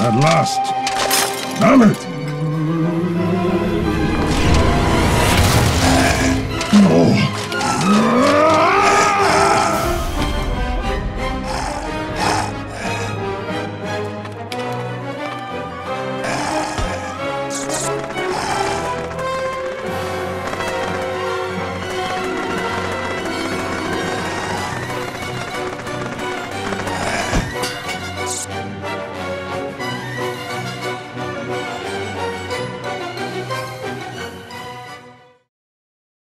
At last. Damn it! No.